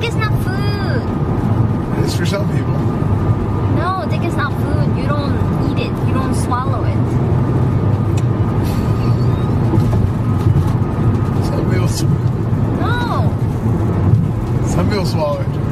dick is not food. It is for some people. No, dick is not food. You don't eat it. You don't swallow it. Some people. No. Some people swallow it.